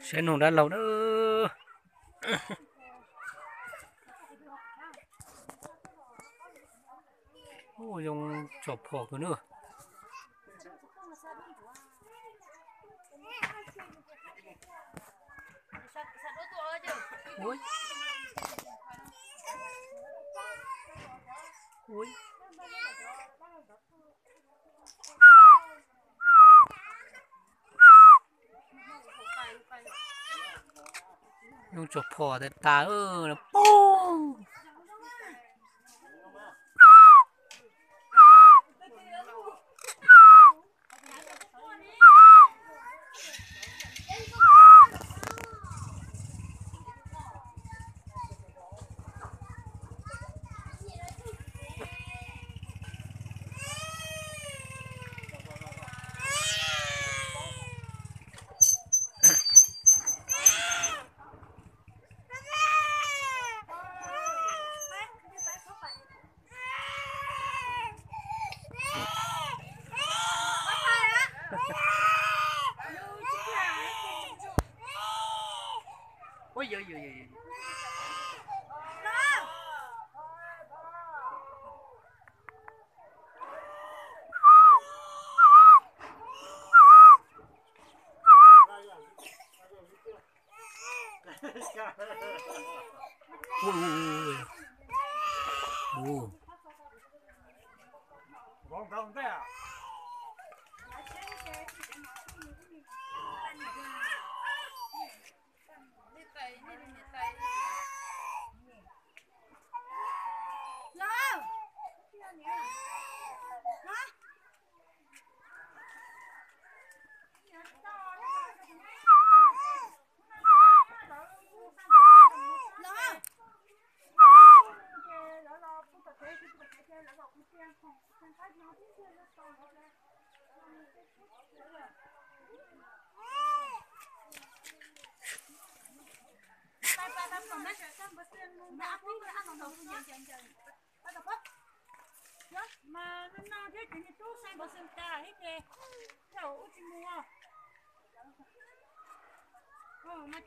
sẽ nổ ra lâu nữa ôi dùng chọc phỏ cái nữa. Ôi. Ôi. Dùng chọc phỏ thì ta ơ là bông ôi giời giời giời ôi ôi ôi Vòng vòng thế à? Mà nó nó thế thì tú sang bờ sông cả hết kìa, cháu út mua. Ờ, mà